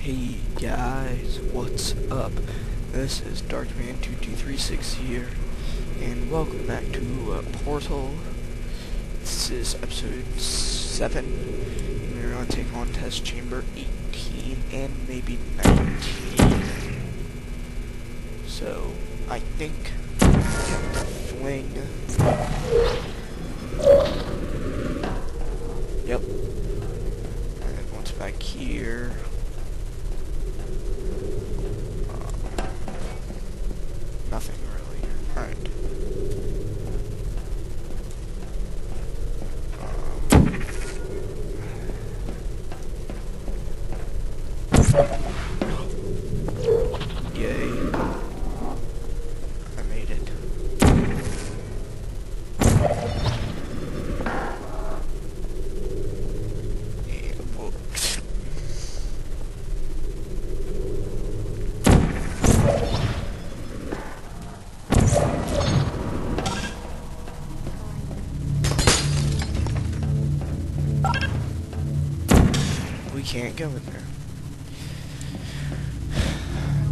Hey guys, what's up? This is Darkman2236 here, and welcome back to uh, Portal. This is episode 7. We're going to take on test chamber 18 and maybe 19. So, I think fling. Yep. And once back here. Can't there.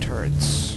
Turrets.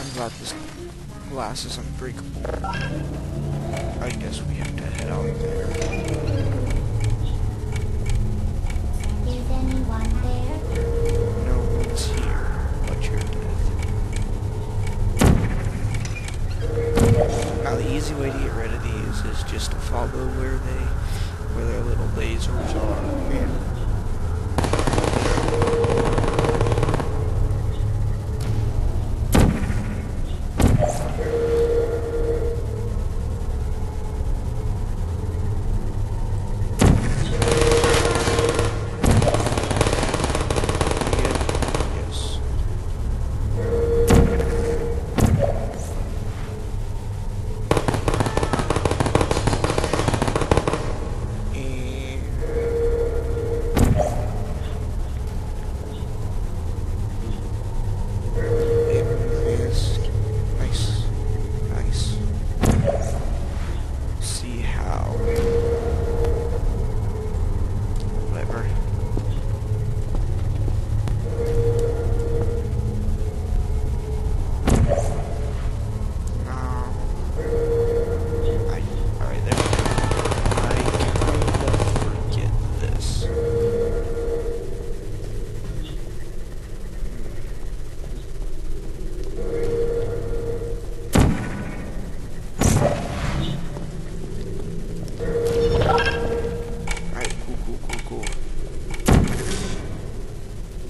I'm glad this glass is unbreakable. I guess we have to head out there. Of these is just to follow where they, where their little lasers are. Man.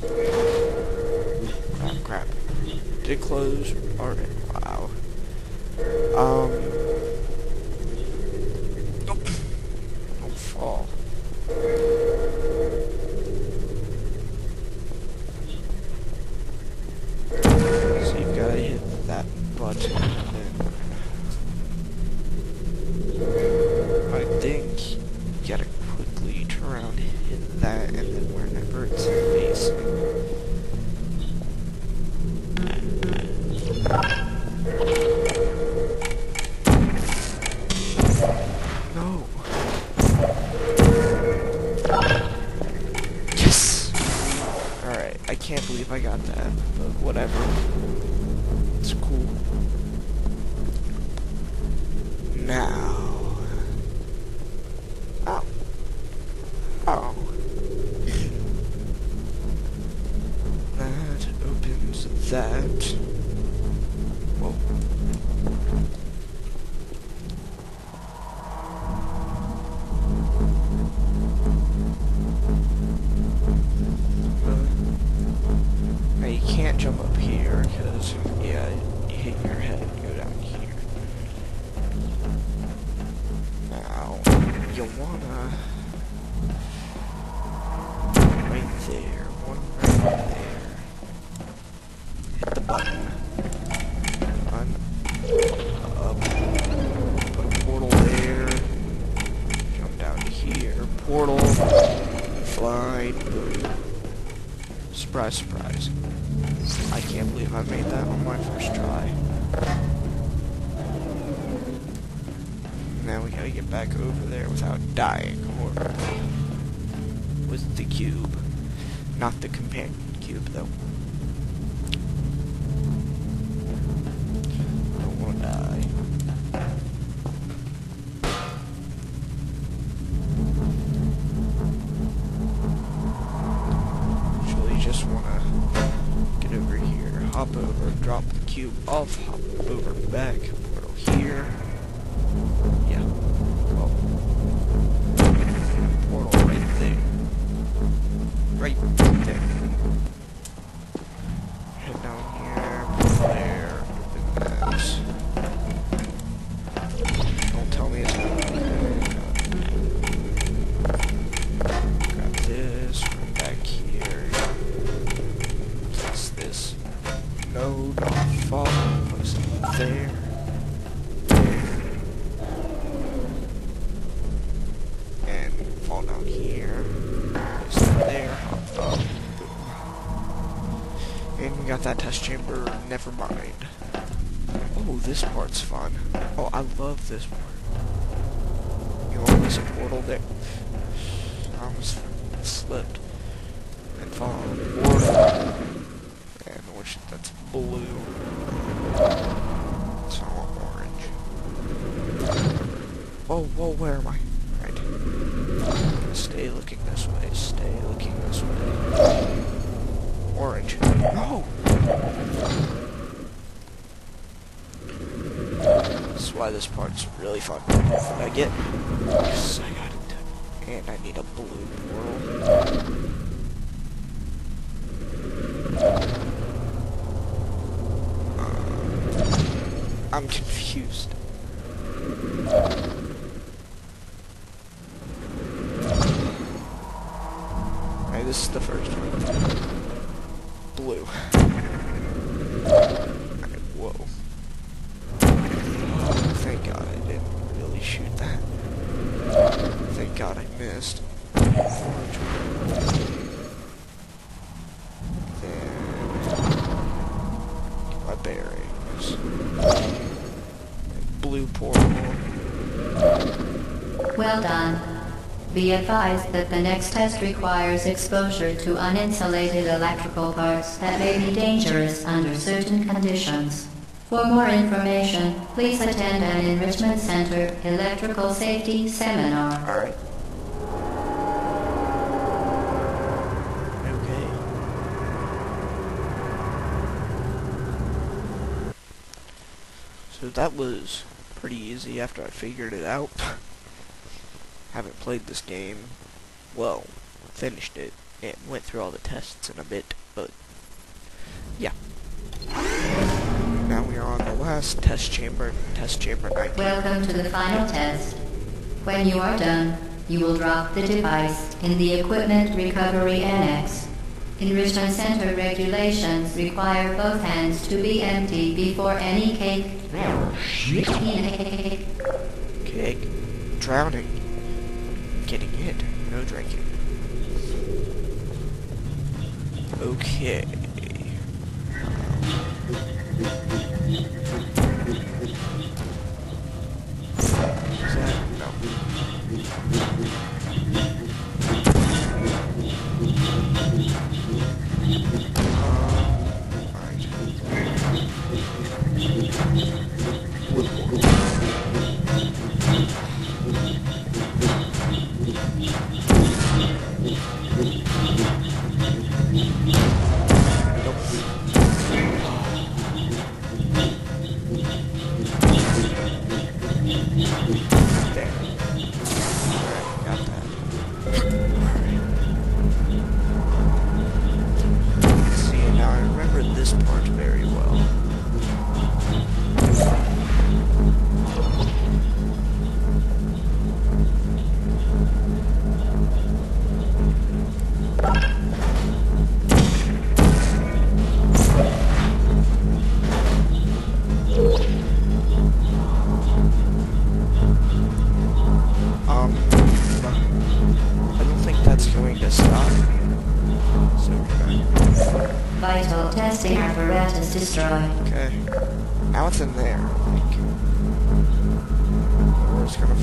Crap, crap. Did close. Alright, wow. Um. Nope. Don't fall. So you've got to hit that button. I think you gotta quickly turn around, hit that, and then that. Whoa. Now you can't jump up here because yeah, you hit your head and go down here. Now you wanna right there, Get back over there without dying horribly. With the cube. Not the companion cube, though. Don't wanna die. Actually, just wanna get over here, hop over, drop the cube off, hop over back, portal here. Yeah. Right there. Head down here, there, open this. Don't tell me it's Grab this, bring back here. Place this. No, not fall. Place it there. Chamber. Never mind. Oh, this part's fun. Oh, I love this part. You always a portal there. I almost slipped and fall on the. And which that's blue. So I want orange. Whoa, whoa, where am I? Right. Stay looking this way. Stay looking this way. Orange. No! This is why this part's really fun. I get? Yes, I got it. And I need a blue portal. Be advised that the next test requires exposure to uninsulated electrical parts that may be dangerous under certain conditions. For more information, please attend an Enrichment Center electrical safety seminar. Alright. Okay. So that was pretty easy after I figured it out. Haven't played this game. Well, finished it and went through all the tests in a bit, but yeah. Now we are on the last test chamber, test chamber 19. Welcome to the final test. When you are done, you will drop the device in the Equipment Recovery Annex. Enrichment Center regulations require both hands to be empty before any cake. Oh, cake. Drowning. Drinking. Okay. There.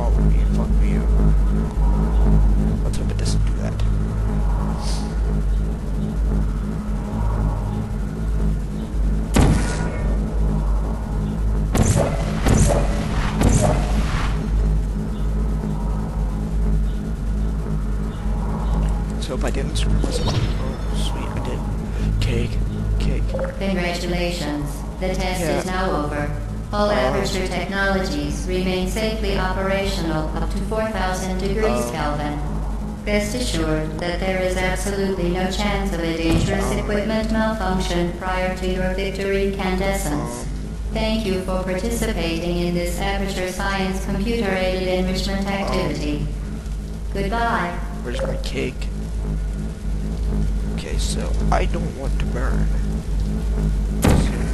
Gonna follow me fuck me up. Let's hope it doesn't do that. So if I didn't screw myself, oh sweet, I did. Cake, cake. Congratulations. The test Yeah. is now over. All. Aperture Technologies remain safely operational up to 4,000 degrees. Kelvin. Rest assured that there is absolutely no chance of a dangerous equipment malfunction prior to your victory incandescence. Thank you for participating in this Aperture Science computer-aided enrichment activity. Goodbye. Where's my cake? Okay, so I don't want to burn. So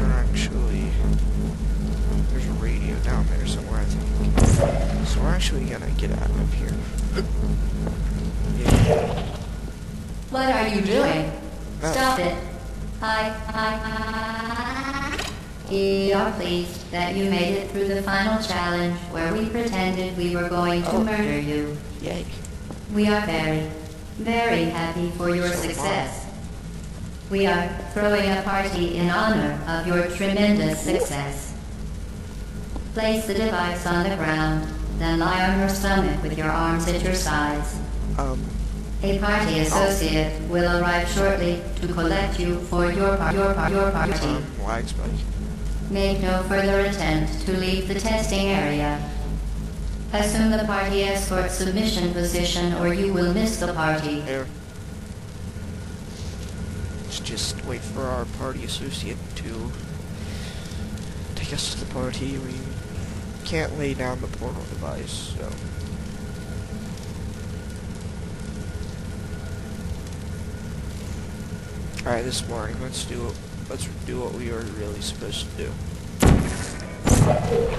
we're actually there's a radio down there somewhere I think. So we're actually gonna get out of here. yeah. What are you doing? Oh. Stop it. Hi, hi, hi. We are pleased that you made it through the final challenge where we pretended we were going to Oh. murder you. Yay. We are very, very happy for your So success. We are throwing a party in honor of your tremendous success. Place the device on the ground, then lie on your stomach with your arms at your sides. Um A party associate will arrive shortly to collect you for your par- your par- your party. um spike. Make no further attempt to leave the testing area. Assume the party escort submission position or you will miss the party. There. Let's just wait for our party associate to take us to the party. We can't lay down the portal device, so. Alright, this morning, let's do let's do what we are really supposed to do.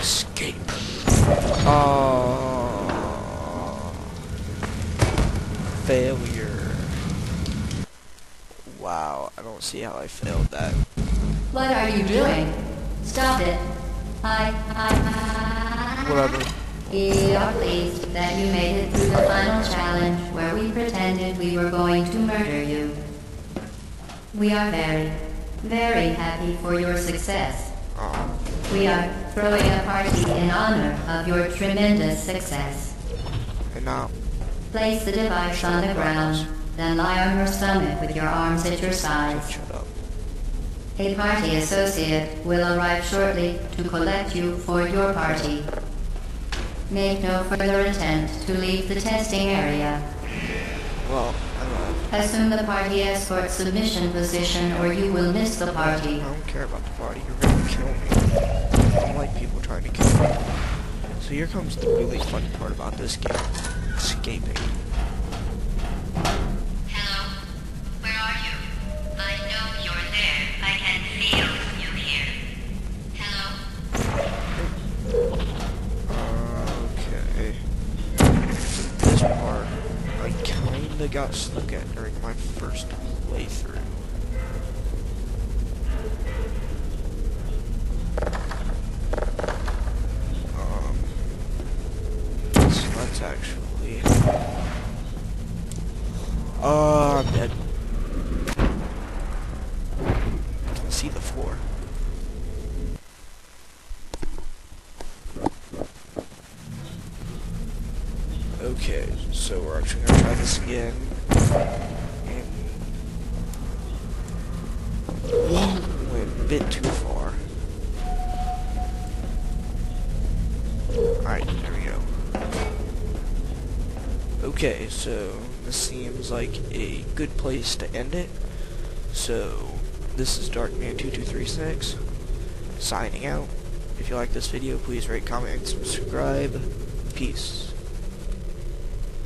Escape. Oh. Failure. Wow, I don't see how I failed that. What are you doing? Stop it. Hi, hi, hi. Whatever. We are pleased that you made it through the final challenge where we pretended we were going to murder you. We are very, very happy for your success. We are throwing a party in honor of your tremendous success. and now, Place the device on the ground, then lie on your stomach with your arms at your sides. shut up. A party associate will arrive shortly to collect you for your party. Make no further attempt to leave the testing area. Well, I don't know. Assume the party escort submission position or you will miss the party. I don't care about the party. You're gonna kill me. I don't like people trying to kill me. So here comes the really fun part about this game. Escaping. So we're actually gonna try this again. And Whoa, went a bit too far. Alright, there we go. Okay, so this seems like a good place to end it. So, this is Darkman2236, signing out. If you like this video, please rate, comment, and subscribe. Peace.